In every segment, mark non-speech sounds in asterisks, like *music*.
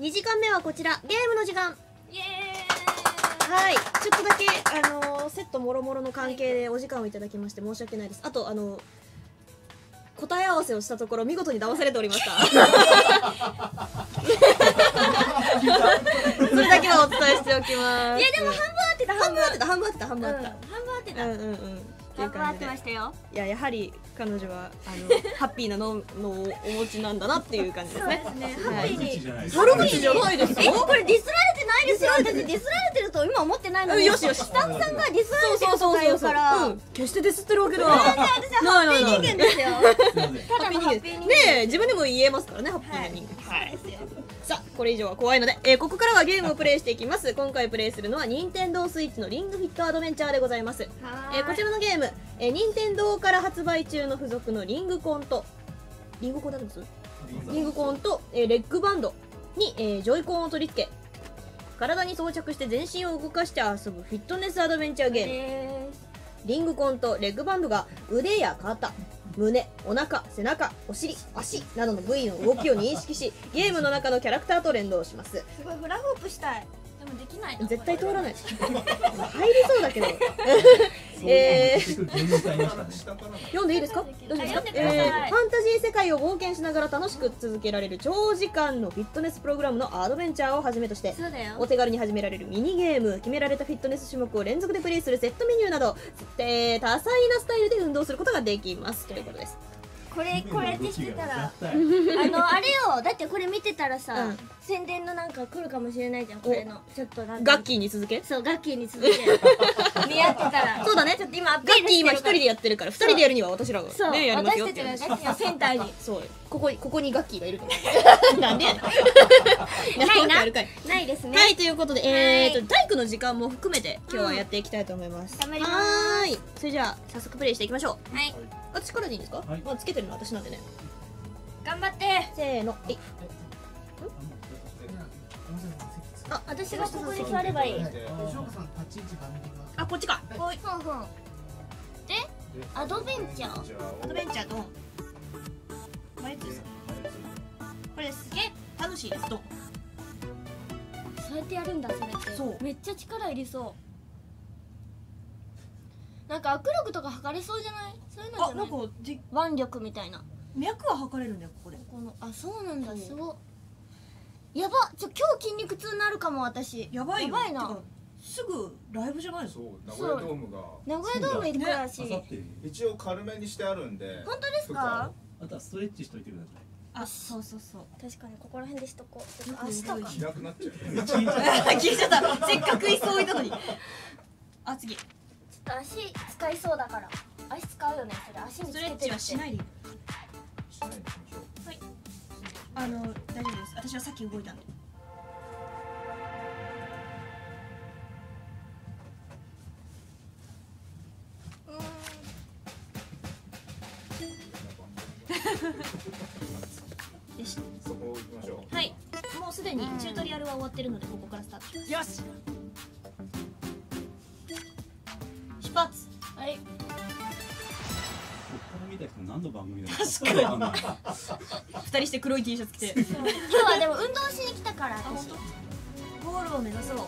2時間目はこちらゲームの時間。イエはい。ちょっとだけあのーセットもろもろの関係でお時間をいただきまして申し訳ないです。あとあの答え合わせをしたところ見事に騙されておりました *laughs* それだけはお伝えしておきます。ーイいやでも半分合ってた半分合ってた半分合ってた。半分合うん。って半分合ってた。たうんうんうん。っていう感じで。てましたよ。いややはり彼女はあのハッピーな脳のをお持ちなんだなっていう感じですね。そうですね。はい。ハッピーに。じゃないです悪口じゃないですえこれディスられてないですよ。私ディスられてると今思ってないのに。よしよし。スタッフさんがディスられてるとか言うからうん決してディスってるわけではなんで私はハッピー人間ですよ。ただのハッピー人間ねえ自分でも言えますからねハッピーな人間。はいこれ以上は怖いので、えーここからはゲームをプレイしていきます。今回プレイするのは任天堂スイッチのリングフィットアドベンチャーでございます。えーこちらのゲーム、えー、任天堂から発売中の付属のリングコンとリングコンであります？リングコンと、えーレッグバンドに、えージョイコンを取り付け。体に装着して全身を動かして遊ぶフィットネスアドベンチャーゲーム。えリングコンとレッグバンドが腕や肩胸お腹背中お尻足などの部位の動きを認識しゲームの中のキャラクターと連動します。すごいフラフープしたい。でもできないな絶対通らない。入りそうだけど。*laughs* えー。読んでいいですか？大丈夫ですか？えーファンタジー世界を冒険しながら楽しく続けられる長時間のフィットネスプログラムのアドベンチャーをはじめとしてお手軽に始められるミニゲーム決められたフィットネス種目を連続でプレイするセットメニューなど、えー多彩なスタイルで運動することができます。ということですこれこれってしてたらあのあれよだってこれ見てたらさ、うん。宣伝のなんか来るかもしれないじゃんこれの。ちょっとなんか。ガッキーに続け？そうガッキーに続けて。*laughs* 見合ってたら。そうだね。ちょっと今ガッキー今一人でやってるから二人でやるには私らがそう、ねやりますよ私ったちがガッキーのセンターに。*laughs* そうよ。ここここにガッキーがいると *laughs* なんでやねん。ないな。やるかい。ないですね。はいということで、えーとはい。体育の時間も含めて今日はやっていきたいと思います、頑張ります。はーい。それじゃあ早速プレイしていきましょう。はい私からでいいんですか、はい。まあ、つけてるのは私なんでね。頑張って。せーの。え？いあ私がここに座ればいい。あこっちか。ほい。ほんほんでアドベンチャー。アドベンチャーとマリツーさんこれすげえ楽しいです。とそうやってやるんだそれって。そう。めっちゃ力いりそうなんか握力とか測れそうじゃない？そういうのじあゃなないんかじ腕力みたいな。脈は測れるんだよここで。このあそうなんだすごいやばちょ今日筋肉痛になるかも私。やばいよ。やばいな。すぐライブじゃないの？そう名古屋ドームが。名古屋ドーム行くらしい、あさって。一応軽めにしてあるんで。本当ですか？あとはストレッチしといてください。あそうそうそう。確かにここら辺でしとこう。明日か。着なくなっちゃう。*laughs* 消え *laughs* ちゃった。せっかく椅子置いたのに。あ次足使いそうだから。足使うよね。それ足にストレッチつけてるって。はしないでいいしな。い。でしょあの大丈夫です。私はさっき動いたん。でよし。そこ行きましょう。はい。もうすでにチュートリアルは終わってるのでここからスタートします。よしはい。こっから見た人何の番組だ確かに。かんない。二人して黒い T シャツ着て。今日はでも運動しに来たから私。ゴールを目指そう。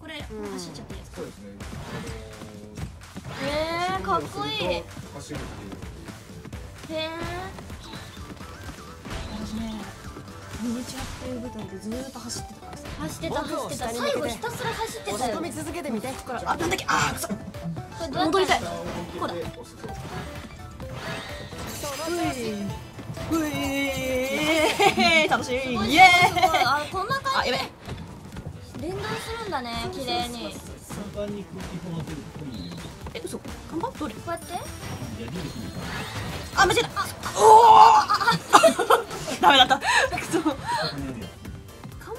これ、うん。走っちゃって。いいですかそうですね。へえかっこいい。へ走るっていう。え私ねミニチュアっていう舞台でずーっと走ってたからさ。走ってた走ってた。最後ひたすら走ってたよ込み続けてみて。これあなんだっけ？あーくそ戻りたい。こうだ向けて押すとうい。楽しい。イエすごい。あこんなー感じ。連動するんだね綺麗に。簡単に空気放ってるっぽいんでえ嘘看板どれこうやってあ間違えたおおダメだったくそからここにあるや看板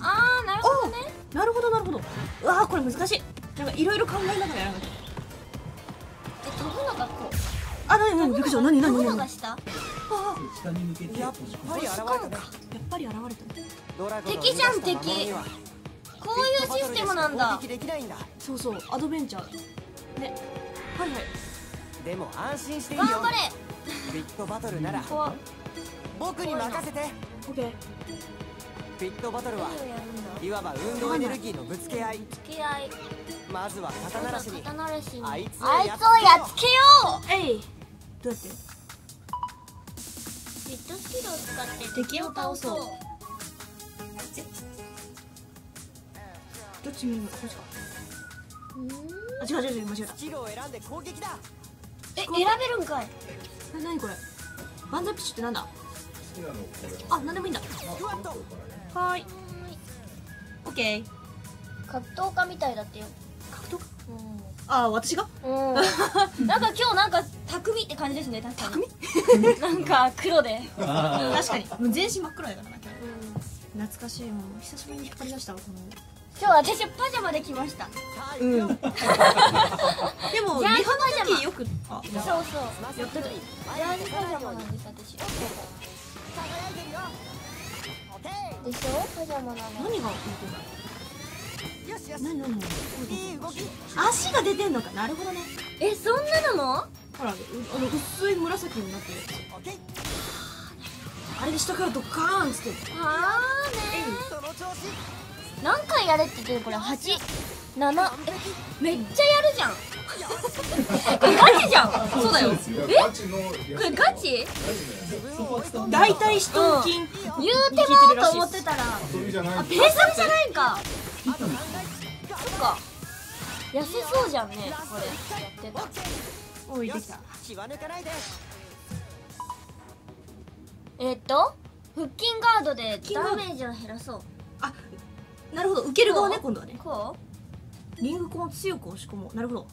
ああなるほどねなるほどなるほどうわーこれ難しいなんかいろいろ考えながらやらなきゃえ飛ぶのがこうあなになにびっくりしたなにな飛ぶになにあのが下に向けてやっぱり現れた。ねやっぱり現れた。敵じゃん逃がした魔物にはこういうシステムなんだ。攻撃できないんだそうそうアドベンチャー。ね。はいはい。でも安心していいよ頑張れ。ビットバトルな。ら怖っ僕に任せて。オッケーフィットバトルはいわば運動エネルギーのぶつけ合い。まずは肩慣らしに肩慣らしに。あいつをあいやっつをやっつけよう！えい！どうやって？ヒットスキルを使って敵を倒そう。どっち見るのこっちか。あ違う違う違う間違えスキルを選んで攻撃だ。え選べるんかい。たな何これ？バンザイプッシュってなんだ？あなんでもいいんだはーい。オッケー格闘家みたいだってよ。格闘家？うあ私が？ん、うん、なんか今日なんか匠って感じですね確かに。なんか黒で、あ確かに。もう全身真っ黒やからな今日。懐かしいもう久しぶりに引っ張り出したわこの。今日私パジャマで来ました。うん。でもリハの時よくあそうそう。やってた。ジャージパジャマなんです私何がよしよし何何いい動き足が出てんの？かなるほどねえそんななの？ほらあの？薄い紫になってるあれで下からドカーンっつってはあね何回やれって言ってるこれ87えめっちゃやるじゃんこれガチじゃん。そうだよ。えガチのやつこれガチ？大体四頭筋言うてもと思ってたら。あペーサルじゃないんか。あと3回そっか。痩せそうじゃんねこれ。やってた。おいできた気は抜かないで。えっと？腹筋ガードでダメージを減らそう。あなるほど。受ける側ねこ今度はね。こう？リングコンを強く押し込もう。なるほど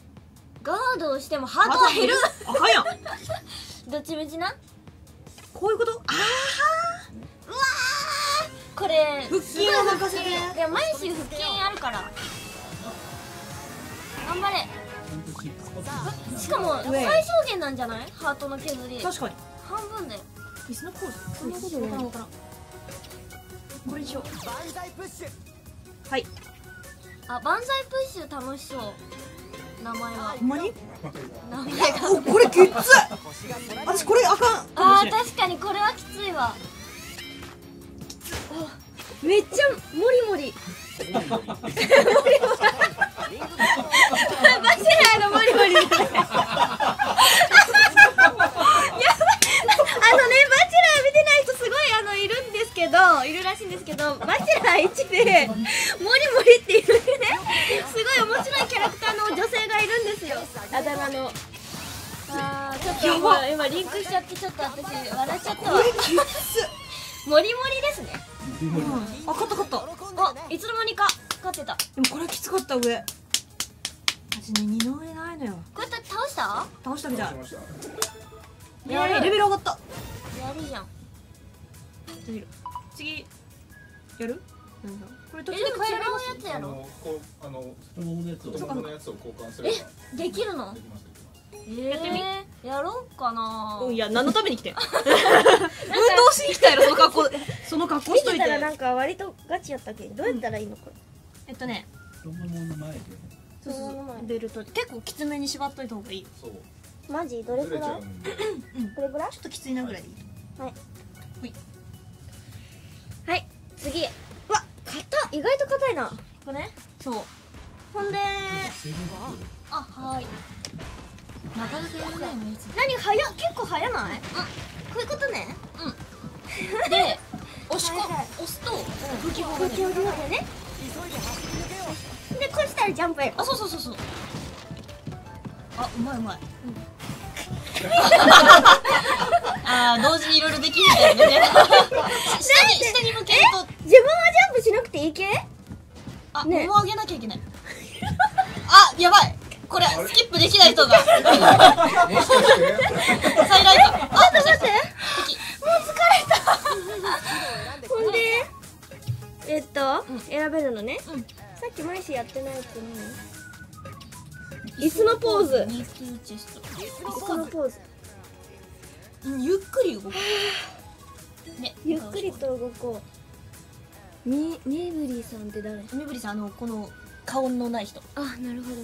ガードをしてもハートは減る。あかんやんどっちみちな？こういうこと？あこれ腹筋を任せて。いや毎週腹筋あるから。頑張れ。しかも最小限なんじゃない？ハートの削り。あ確かに。半分だよ椅子のポーズそんなこれにしよう。万歳プッシュ。はい。あ万歳プッシュ楽しそう名前は？ほんまに名前おこれきっつ私これあかん。あしれんー確かにこれはきついわ。めっちゃモリモリ。バチェラーのモリモリ。やばい。あのねバチェラー見てない人すごいあのいるんですけどいるらしいんですけどバチェラー1でリンクしちゃってちょっと私笑っちゃったわ。モリモリですね。あ勝った勝った。あいつの間にか勝ってた。でもこれきつかった上。私ね二の上ないのよ。こうやって倒した？倒したみたい。しましたイエーイレベル上がった。やるじゃん。次次。やる？なんだこれえ途中で変えられます？やつやろ。あのこうあの太もものやつを太もものやつを交換すればできるの？できますできますえってみー、やろうかな。うんいや何のために来てん？*laughs* 運動しに来たやろその格好。*laughs* その格好しといて。んか割とガチやったけ？どどうやったらいいのこれ？えっとね太ももの前で。そうそうそうベルトで結構きつめに縛っといた方がいいそう。マジ？どれずれちゃうん。で *clears throat* これぐらい？ちょっときついなぐらい。でい。い。はい次。わ硬意外と硬いな。これ？そう。ほんであはいなかなかやらない何早っ結構早ない？うん。こういうことね。*laughs* で押しこはいはい。押すと吹き放こっちを両手ね。でこうしたらジャンプやあそうそうそうそう。あうまいうまい、*laughs* あー同時にいろいろできる *laughs* んだよね。下に下に向けると自分はジャンプしなくていい系？あ、ね。桃上げなきゃいけない。あやばいこれスキップできない人がもしかしてサイライトあ待って。待ってほんでえっと、うん選べるのね、うんさっきマイシやってないって何椅子のポーズ。椅子のポーズ。うんゆっくり動くねゆっくりと動こう。みメブリーさんって誰？みぶりさんあのこの顔のない人。あなるほど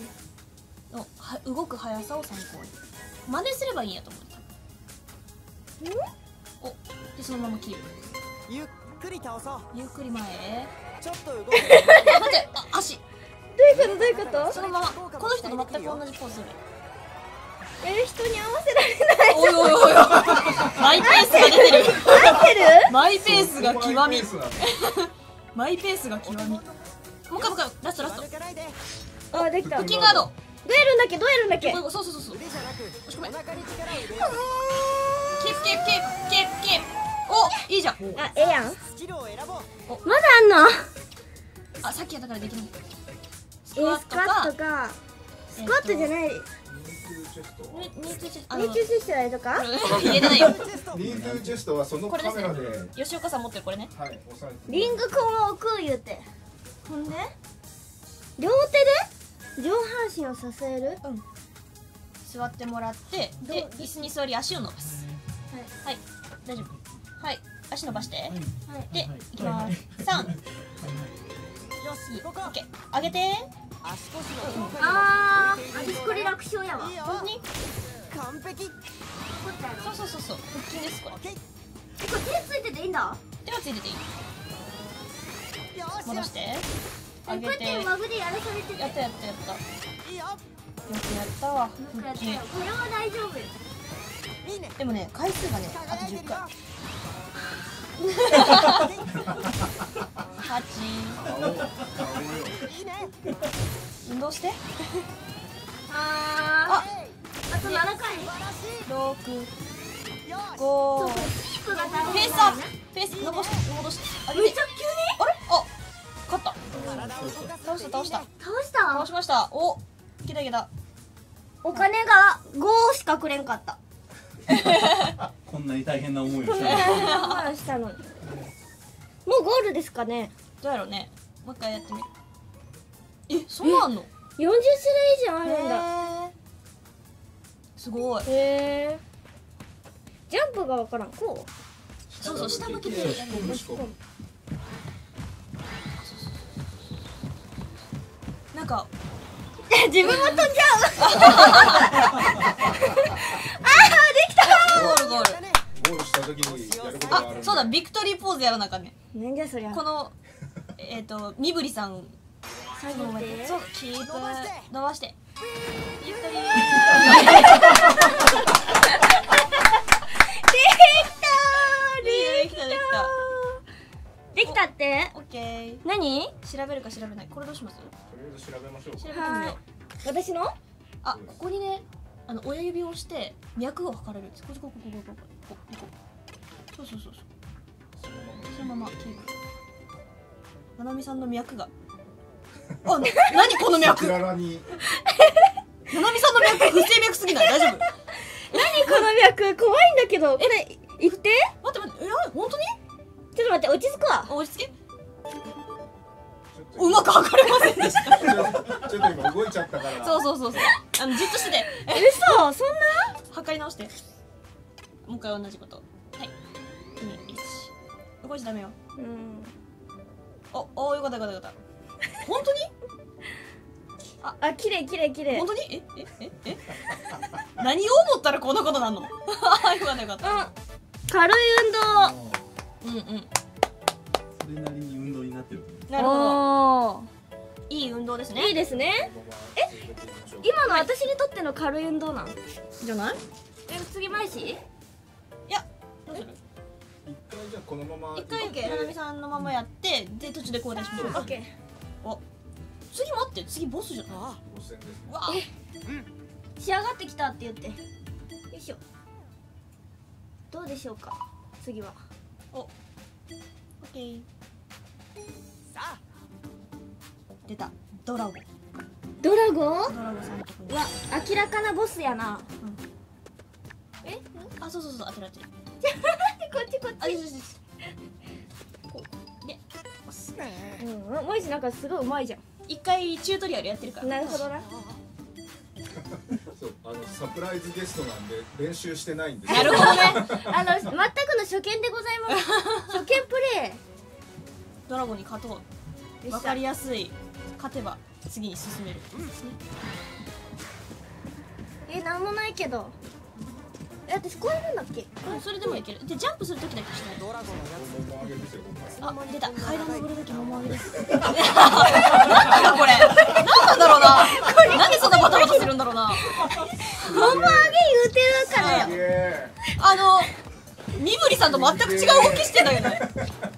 のは動く速さを参考に。真似すればいいんやと思うおでそのまま切る。ゆっくり倒そう。ゆっくり前へ。ちょっと動く。あ待ってあ足。どういうこと？どういうこと？そのままこの人と全く同じポーズする。えー、人に合わせられない。おいおいおいマイペースが出てる。合ってる？マイペースが極み。マイペースが極み。もう一回もう一回ラストラスト。あできた。ガードやるんだっけ？どうやるんだっけ？そうそうそうそう。キー。プキープキープキープキープ。おいいじゃん。あええやん。まだあんの？あさっきやったからできないスえー、スクワットか。スクワットじゃい。ないチェストねねついあの熱中してないとか？入れてないよ。チェストリングチェストはそのカこれですメラで。ね吉岡さん持ってるこれね。はい押さえて。リングコンを置く言うて。ほんで？両手で？上半身を支える？座ってもらってどで椅子に座り足を伸ばす。はい。大丈夫。はい。足伸ばして。でい。きます。三よしここオッケー上げて。足腰の強化にもあー私これ楽勝やわ。本当に完璧。そうそうそうそう。腹筋ですこれ。えこれ手ついてていいんだ？手はついてていい。戻してあげてやったやったやったよくやったわこれは大丈夫でもね回数がねあと10回八。運動して。ああ。あと七回。六。五。フェイスアップ。フェイスして、戻して。あれ、めちゃ急に？あれ、あ。倒した。倒した。倒した。倒しました。おいけたいけた。お金が5しかくれんかった。*laughs* こんなに大変な思いをしたのもうゴールですかね。どうやろうね。もう一回やってみ。るえそんなんの？40種類以上あるんだ。すごい。へえジャンプがわからん。こそうそう下向けてやるなんか。う自分も飛んじゃゴールゴー。ルゴールした時にやることがあるあそうだビクトリーポーズやらなあかんねうなんじゃそりゃ。このえっ、と身振りさん。下げて。そうキープ。伸ばして。伸ばして。ゆっくりできたできたできたって。オッケー。何？調べるか調べない。これどうします？とりあえず調べましょう。調べてみはい。よう私の？あここにねあの親指を押して脈を測れる。ここここここここここ。こそうそうそうそう。そのままキープ。ななみさんの脈が。*laughs* あな何？この脈？クララに。ななみさんの脈不整脈すぎない？大丈夫？*laughs* 何この脈？怖いんだけど。これ言って。待って待ってえ本当に？ちょっと待って落ち着くわ。落ち着け。うまく測れませんでした。とちょっと今動いちゃったから。そうそうそうそう。あのじっとしてて。嘘？そんな？測り直して。もう一回同じこと。はい。21動いちゃダメよ。うん。おおよかったよかったよかった。本当に？あ綺麗綺麗綺麗。本当に？ええええ？何を思ったらこんなことなんの？*laughs* よかったよかった。うん。軽い運動うんうん。それなりに運動になってるなるほど。おいい運動ですね。ーいいですね。今の私にとっての軽い運動なん？じゃない？え次毎しいや。どうする一回じゃあこのまま一回ななみさんのままやってで途中で交代しましょうオッケお。次待って。次ボスじゃないあ。五線ですうわ。ー仕上がってきたって言って。よいしょ。どうでしょうか？次はお。オッケーさあ。出た。ドラゴ。ンドラゴ？ンドラゴンさんのとこにうわ明らかなボスやな。え？あそうそうそう当てられてるこっちこっあよしよしよしこう。で押すうん。毎しなんかすごいうまいじゃ一回チュートリアルやってるから。んなるほどな *laughs* そうあのサプライズゲストなんで練習してないんで。すなるほどね。あの全くの初見でございます。*laughs* 初見プレドラゴンに勝とう。イわかりやすい。勝てば次に進める、えなんもないけど。え私こうやるんだっけ？うんそれでもいける。でジャンプするときだけしないと桃上げですよ僕はあ出た。階段登るとき桃上げです *laughs* なんだこれ。なんなんだろうなそんなバタバタするんだろうな。桃揚げ言うてるからよ。あの身振りさんと全く違う動きしてんだけどね。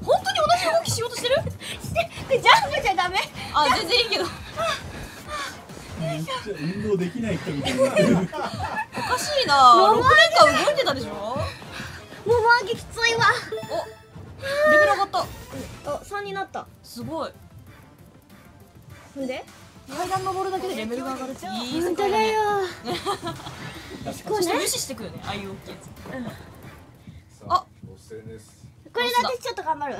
本当に同じ動きしようとしてる？してジャンプじゃダメ。あ全然いいけど。運動できない人みたいにな。おかしいな。6年間動いてたでしょ？桃揚げきついわ。おレベル上がった。あ三になった。すごい。ほんで？階段登るだけでレベルが上がるってい本当界だよ。*laughs* そして無視してくるねああいう。大きいやつさあ。おせですこれだけちょっと頑張る？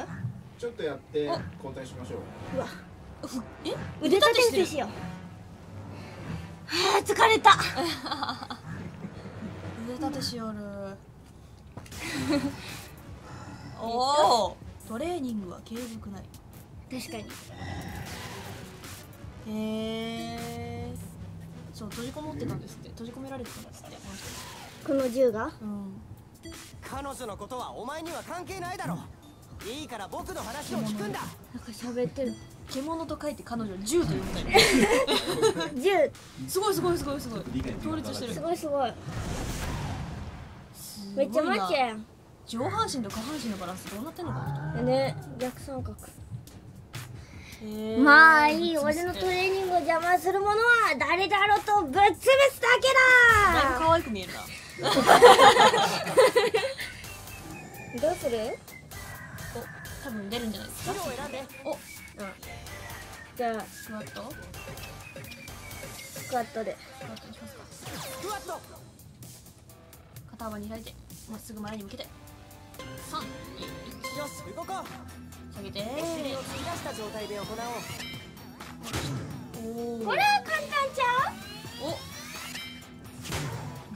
ちょっとやって交代しましょう。ふえ？腕立て伏せしよう。はあ疲れた。*laughs* 腕立てしよる。*laughs* おおトレーニングは継続ない。確かにへえそう閉じこもってたんですって。閉じ込められてたんですって。この銃が？うん。彼女のことはお前には関係ないだろ。いいから僕の話を聞くんだ。なんか喋ってる。獣と書いて彼女を銃と呼んだよ。*laughs* 銃すごいすごいすごいすごい倒立してるすごいすごい。すごいな。めっちゃマッチョやん上半身と下半身のバランスどうなってんのかな。ね逆三角まあいい俺のトレーニングを邪魔するものは誰だろうとぶっ潰すだだ。いぶけ可愛く見えるな。だ *laughs* どうする？お多分出るんじゃないですか？色を選んじゃあスクワット？スクワットで。スクワットにしますか。スクワット肩幅に開いてまっすぐ前に向けて。321よし動こう下げてお尻を突き出した状態で行おうおおこれは簡単ちゃお。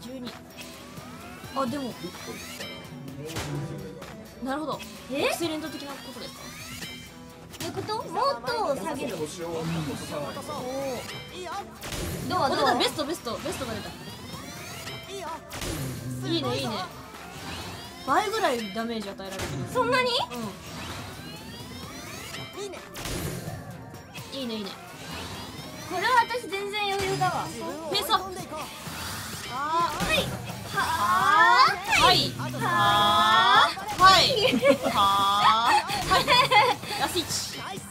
12あでも。なるほど。え？エクセレント的なことですか？うどういうこと？もっと下げる。腰を落とさないといいよどう？お出たベストベストベストが出た。いいねいいね。倍ぐらいダメージ与えられてる。そんなに？いいいいねいいね。これは私全然余裕だわ。ペースアップ込んでい。こうはい。ははい。ははい。ははい。ラスイチ。ナイス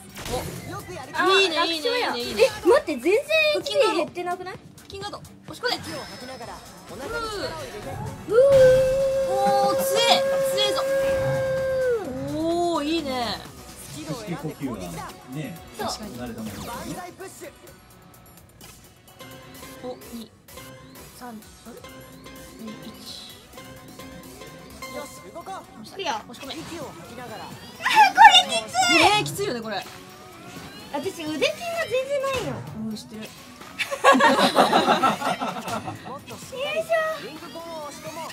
おいいねいいねいいねいいね。え待って全然1で減ってなくない？腹筋ガード。押し込んで息を吐きながらお腹に力を入れてうおー強え。強えぞ。おおいいねスキルを選んで呼吸がねそう。確かに慣れたもんだ万からね。歳プッシュお二三二一。よし動こう。クリア。押し込め。息を吐きながら。これきつい。ねえきついよねこれ。私腕筋が全然ないのうん知ってる。もっとしっかりリングコーンを押し込もう。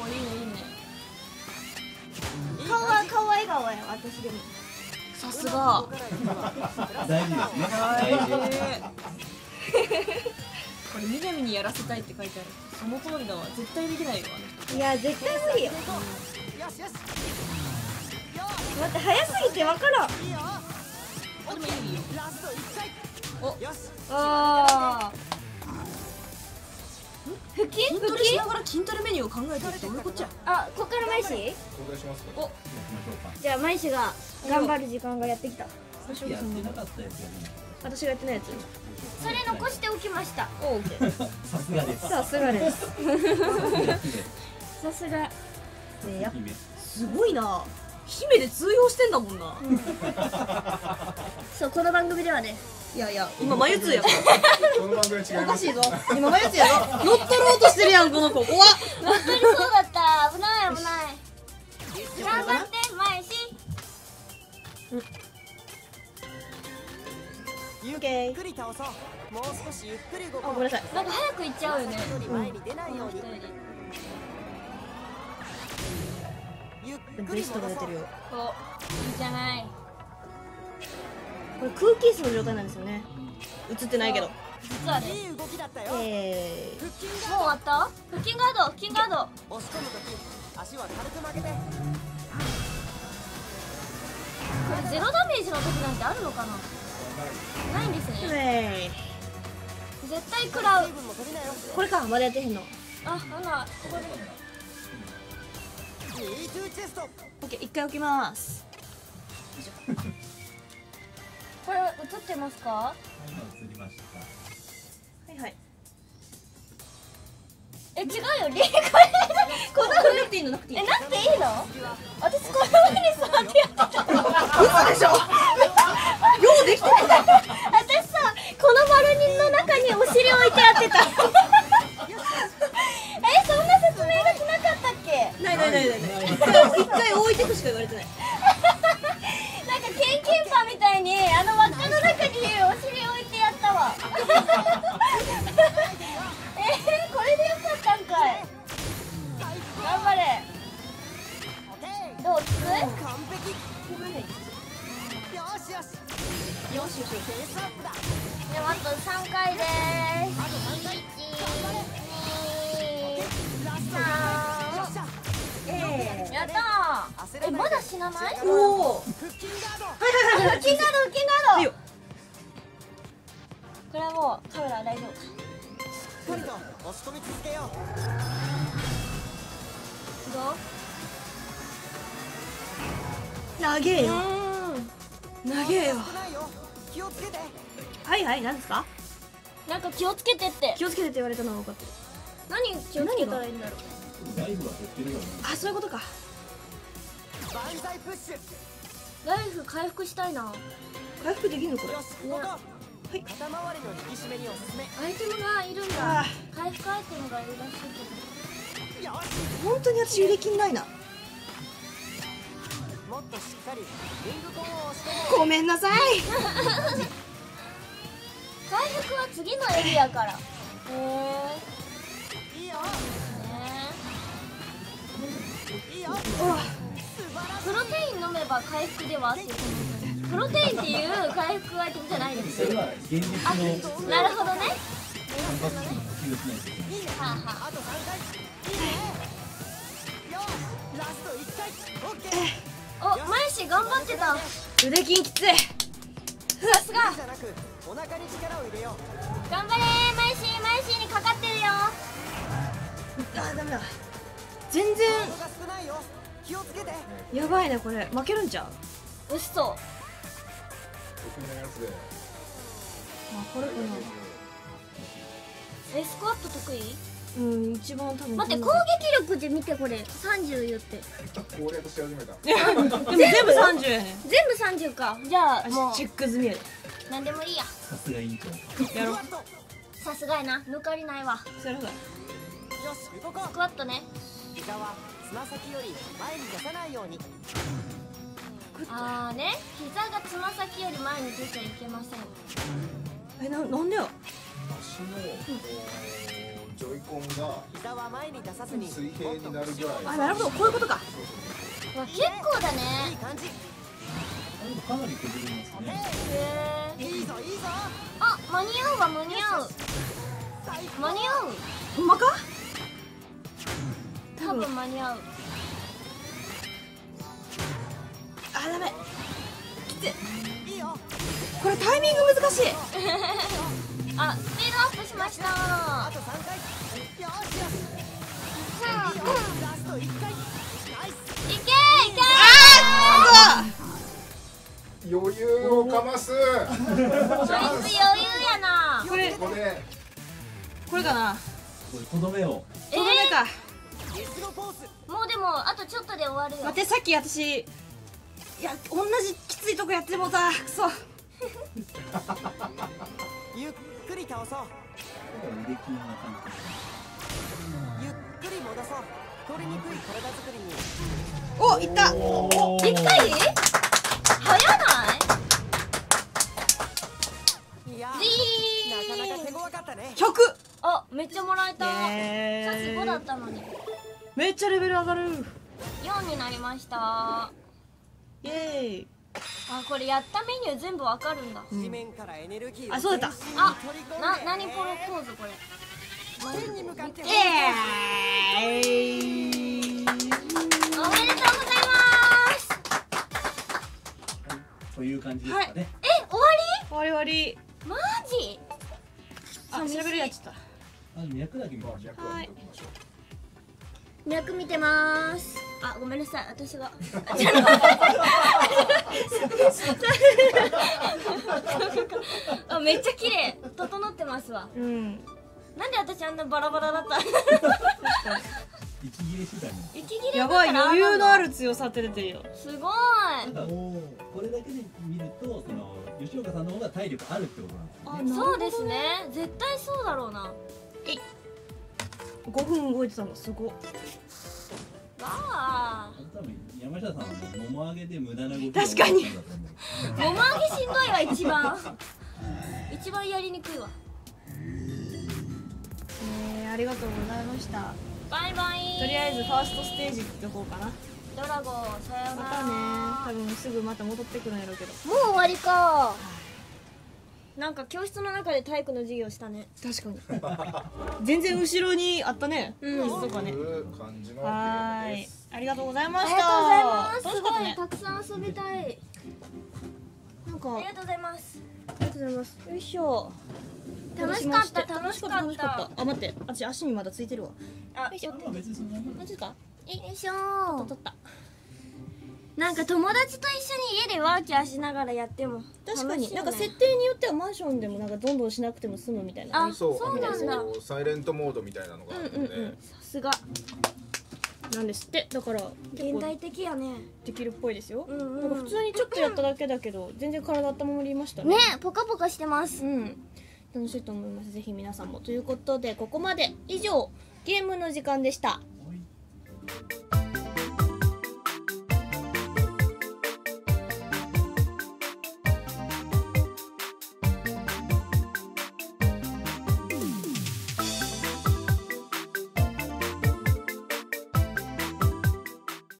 おおいいねいいね顔は顔は笑顔や私でも。さすが。大事ですね大事これみなみにやらせたいって書いてある。その通りだわ。絶対できないよ。いや絶対無理よ。待って早すぎて分からん。いいよあでもいいよ。いいよ。ラスト1回お。よし。あ腹筋？筋？トレしながら筋？トレメニューを考えてるってどういうこっちゃあこっから毎日交代しますかお。じゃあ毎日が頑張る時間がやってきた。やってなかったやつやね私がやってないやつ。それ残しておきました。おオッケーさすがです。さすが。ですさすが。ねやすごいな姫で通用してんだもんな、*laughs* そうこの番組ではね。いやいや今眉通やこの番組は違います。おかしいぞ。今眉通やぞ乗っ取ろうとしてるやんこの子。怖っ。本当にそうだった。危ない危ない。頑張って毎日ゆっオッケーくり倒そう。もう少しゆっくり動こう。あごめんなさい。なんか早く行っちゃうよね。前に出ないように。ゆっベストが。出てるよおいいじゃない。これ空気椅子の状態なんですよね。映ってないけど。実はねいい動きだったよ。え腹筋もう終わった？腹筋ガード腹筋ガード。ド押し込むとき足は軽く曲げて。これゼロダメージの時なんてあるのかな？ないんですー、ね。え絶対食らう。これかまだやってへんの。あなんだここで Me2 チェストオッケー一回置きます。これ映ってますか？今映りました。はいはい。え違うよ。リこれ。こんなのなくていいのなくていい。えなくていいの？私この上に座ってやってた。嘘でしょ。ようできてる私さこの丸人の中にお尻置いてやってたえそんな説明がしなかったっけないないないない一回置いてくしか言われてないなんかケンケンパみたいにあの輪っかの中にお尻置いてやったわえー、これでよかったんかい頑張れどうきつい完璧よしよしよしよしペースアップだでもあと3回ですやったー。えまだ死なない？ー、おお腹筋ガードはいはいはい。腹筋ガード腹筋ガードこれはもうカメラ大丈夫。かと押し込み続けよう。どう長えよ。う長えよ。気をつけて。はいはい何ですか？んなんか気をつけてって。気をつけてって言われたのは分かってる。何気をつけたらいいんだろう。ライブは減ってるよね。あそういうことかライフ回復したいな。回復できるのこれ？よしここはい。肩周りの引き締めにおすすめ。アイテムがいるんあだ回復アイテムがいるらしいけよし本当に私揺れ筋ないな。もっとしっかりリングコーンを押し込も。うごめんなさい。ど *laughs* 回復は次のエリアから。へえ。いいよ。ね。いいよプロテイン飲めば回復ではっていうプロテインっていう回復アイテムじゃないです。それは現実のあなるほどね。いい。ね。はあはああと3回いいね。よしラスト1回オッケーおマイシー頑張ってた腕筋きついさすがお腹に力を入れよう頑張れマイシーマイシーにかかってるよあダメだ全然気をつけて。やばいねこれ。負けるんちゃう？うっそ僕のやつで。あこれかえスクワット得意？なうん一番多分待って攻撃力で見てこれ。30言って。攻略し始めた。でも全部30やね全部30か。じゃあもチェック済みやでう何でもいいや。さすが委員長。やろさすがやな。抜かりないわ。それほらし動こスクワットね。う膝はつま先より前に出さないように。あーね膝がつま先より前に出ちゃいけません。えななんでよ足のジョイコンが膝は前に出さずに水平になるぐらい。あなるほどこういうことか。わ結構だいいね。感じかなり崩れますね。へえいいぞいいぞ。あ間に合うわ間に合う。間に合う。ほんまか？多分間に合う。あダメ。いいよ。これタイミング難しい。*laughs* あスピードアップしました。あと3回。よし。よしいいよラスト1回。ナイスいけい。け余裕をかます。余裕やな。これス。これかな。これとどめとどめか椅子のポー？ズー、もうでもあとちょっとで終わるよ。待ってさっき私いや同じきついとこやってもうたくそ。*laughs* ゆっくり倒そう。腕筋な感ゆっくり戻そう。取りにくい体作りに。おいった。一回？早ない？いやじなかなか手強かったね。100あめっちゃもらえた。さっき5だったのにめっちゃレベル上がる。4になりました。イエーイ。あこれやったメニュー全部わかるんだ。地面からエネルギーをあそうだ。ったあな何プロポーズこれ。天に向かってえーいおめでとうございます。という感じですかね、え終わ終わり終わり。りマジ？あ調べるやつだ。あの脈だけ見ましょう。はい脈見てます。あごめんなさい。私が。あめっちゃ綺麗。整ってますわ。うん。なんで私あんなバラバラだった？息切れしてたね息切れやだからばい余裕のある強さって出てるよ。すごい。これだけで見るとその吉岡さんの方が体力あるってことなんですよね。そうですね。絶対そうだろうな。わ5分動いてたのすごあ。多分山下さんはもうもも上げで無駄な動き確かにもも上げしんどいわ一番。一番やりにくいわ。えー、ありがとうございました。バイバイ。とりあえずファーストステージ行ってこうかな。ドラゴンさようなまらたね。多分すぐまた戻ってくるんやろうけど。もう終わりかなんか教室の中で体育の授業したね。確かに。*laughs* 全然後ろにあったね。うん。とかね。はい。ありがとうございまありがしたとうございます。すごいたねたくさん遊びたい。なんか。ありありがとうございます。がとうございます。よいしょ。楽しかった楽しかった。楽しかったあ待って。私足にまだついてるわ。あよいしょ。マジかよいしょ。取ったなんか友達と一緒に家でワーキャーしながらやっても。確かに、楽しいよね。なんか設定によってはマンションでもなんかどんどんしなくても済むみたいな。あそうそうなんだ。サイレントモードみたいなのがあるんで、うんうんうん。さすが。なんですって。だから現代的やね。できるっぽいですよ、うんうん。なんか普通にちょっとやっただけだけど全然体温まりましたね。ねポカポカしてます。うん。楽しいと思います。ぜひ皆さんも。ということでここまで。以上ゲームの時間でした。はい